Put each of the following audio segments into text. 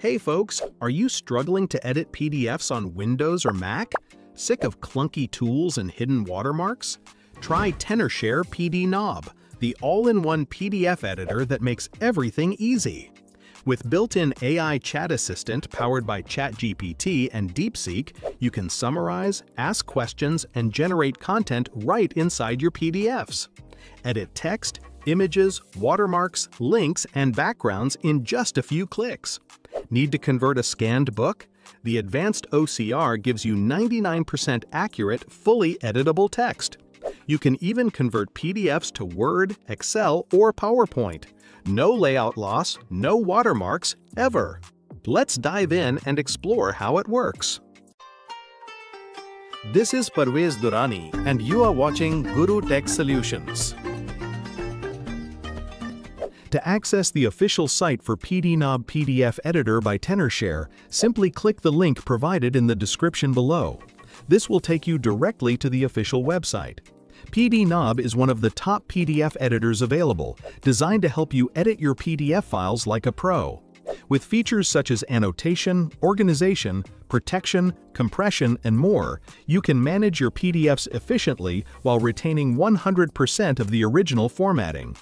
Hey folks, are you struggling to edit PDFs on Windows or Mac? Sick of clunky tools and hidden watermarks? Try Tenorshare PDNob, the all-in-one PDF editor that makes everything easy. With built-in AI chat assistant powered by ChatGPT and DeepSeek, you can summarize, ask questions, and generate content right inside your PDFs. Edit text, images, watermarks, links, and backgrounds in just a few clicks. Need to convert a scanned book? The advanced OCR gives you 99% accurate, fully editable text. You can even convert PDFs to Word, Excel, or PowerPoint. No layout loss, no watermarks, ever. Let's dive in and explore how it works. This is Pervaiz Durrani, and you are watching Gurru Tech Solutions. To access the official site for PDNob PDF Editor by Tenorshare, simply click the link provided in the description below. This will take you directly to the official website. PDNob is one of the top PDF editors available, designed to help you edit your PDF files like a pro. With features such as annotation, organization, protection, compression, and more, you can manage your PDFs efficiently while retaining 100% of the original formatting.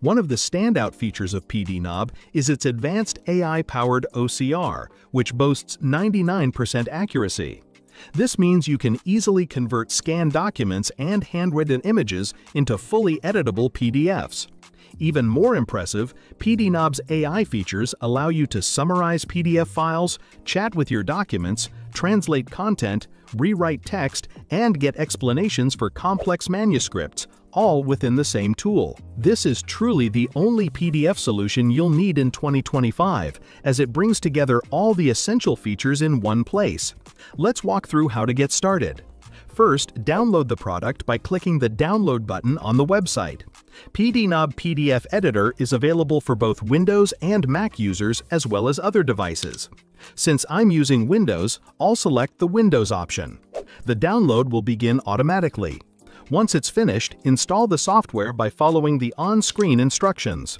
One of the standout features of PDNob is its advanced AI-powered OCR, which boasts 99% accuracy. This means you can easily convert scanned documents and handwritten images into fully editable PDFs. Even more impressive, PDNob's AI features allow you to summarize PDF files, chat with your documents, translate content, rewrite text, and get explanations for complex manuscripts, all within the same tool. This is truly the only PDF solution you'll need in 2025, as it brings together all the essential features in one place. Let's walk through how to get started. First, download the product by clicking the Download button on the website. PDNob PDF Editor is available for both Windows and Mac users as well as other devices. Since I'm using Windows, I'll select the Windows option. The download will begin automatically. Once it's finished, install the software by following the on-screen instructions.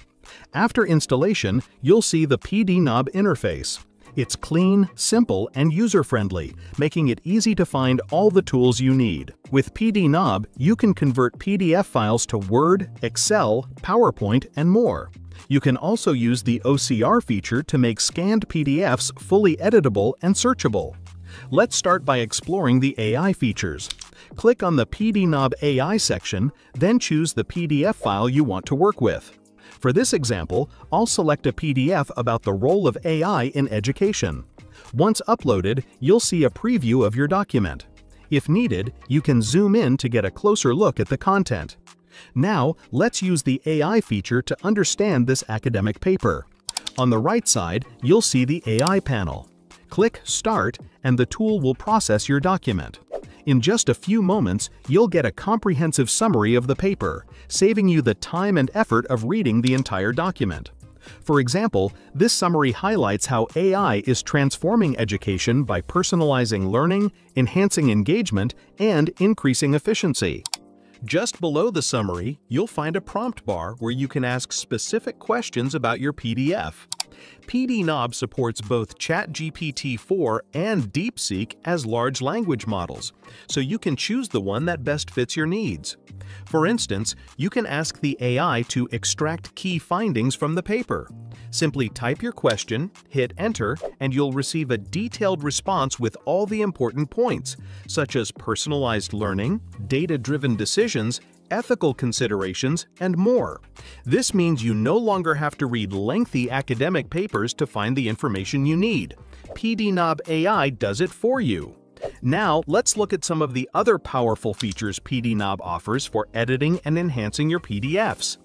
After installation, you'll see the PDNob interface. It's clean, simple, and user-friendly, making it easy to find all the tools you need. With PDNob, you can convert PDF files to Word, Excel, PowerPoint, and more. You can also use the OCR feature to make scanned PDFs fully editable and searchable. Let's start by exploring the AI features. Click on the PDNob AI section, then choose the PDF file you want to work with. For this example, I'll select a PDF about the role of AI in education. Once uploaded, you'll see a preview of your document. If needed, you can zoom in to get a closer look at the content. Now, let's use the AI feature to understand this academic paper. On the right side, you'll see the AI panel. Click Start and the tool will process your document. In just a few moments, you'll get a comprehensive summary of the paper, saving you the time and effort of reading the entire document. For example, this summary highlights how AI is transforming education by personalizing learning, enhancing engagement, and increasing efficiency. Just below the summary, you'll find a prompt bar where you can ask specific questions about your PDF. PDNob supports both ChatGPT-4 and DeepSeek as large language models, so you can choose the one that best fits your needs. For instance, you can ask the AI to extract key findings from the paper. Simply type your question, hit enter, and you'll receive a detailed response with all the important points, such as personalized learning, data-driven decisions, ethical considerations, and more. This means you no longer have to read lengthy academic papers to find the information you need. PDNob AI does it for you. Now, let's look at some of the other powerful features PDNob offers for editing and enhancing your PDFs.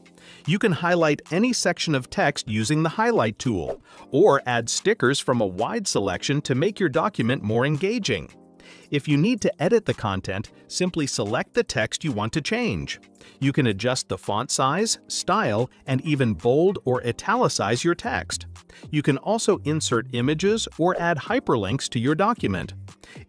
You can highlight any section of text using the Highlight tool, or add stickers from a wide selection to make your document more engaging. If you need to edit the content, simply select the text you want to change. You can adjust the font size, style, and even bold or italicize your text. You can also insert images or add hyperlinks to your document.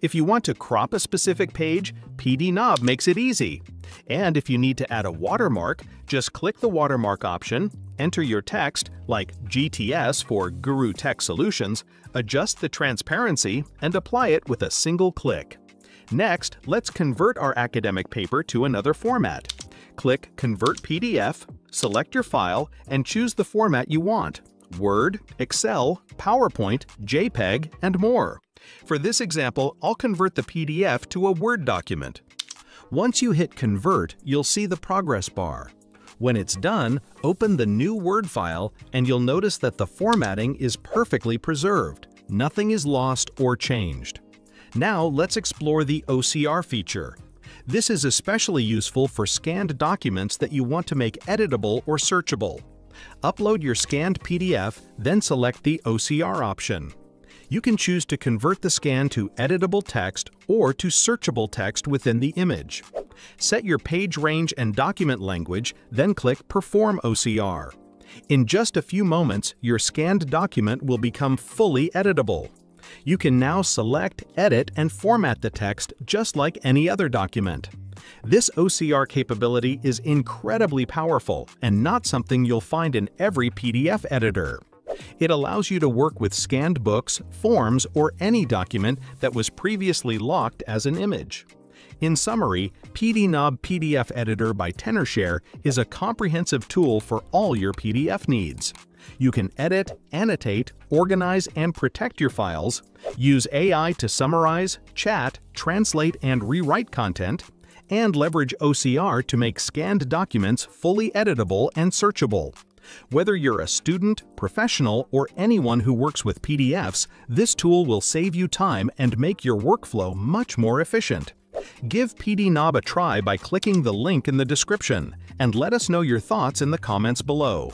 If you want to crop a specific page, PDNob makes it easy. And if you need to add a watermark, just click the watermark option, enter your text, like GTS for Gurru Tech Solutions, adjust the transparency, and apply it with a single click. Next, let's convert our academic paper to another format. Click Convert PDF, select your file, and choose the format you want Word, Excel, PowerPoint, JPEG, and more. For this example, I'll convert the PDF to a Word document. Once you hit Convert, you'll see the progress bar. When it's done, open the new Word file and you'll notice that the formatting is perfectly preserved. Nothing is lost or changed. Now let's explore the OCR feature. This is especially useful for scanned documents that you want to make editable or searchable. Upload your scanned PDF, then select the OCR option. You can choose to convert the scan to editable text or to searchable text within the image. Set your page range and document language, then click Perform OCR. In just a few moments, your scanned document will become fully editable. You can now select, edit, and format the text just like any other document. This OCR capability is incredibly powerful and not something you'll find in every PDF editor. It allows you to work with scanned books, forms, or any document that was previously locked as an image. In summary, PDNob PDF Editor by Tenorshare is a comprehensive tool for all your PDF needs. You can edit, annotate, organize, and protect your files, use AI to summarize, chat, translate, and rewrite content, and leverage OCR to make scanned documents fully editable and searchable. Whether you're a student, professional, or anyone who works with PDFs, this tool will save you time and make your workflow much more efficient. Give PDNob a try by clicking the link in the description, and let us know your thoughts in the comments below.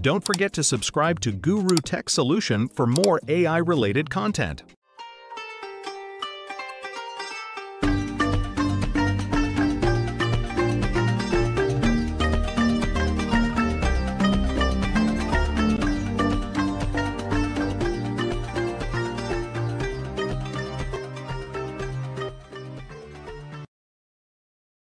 Don't forget to subscribe to Gurru Tech Solution for more AI-related content.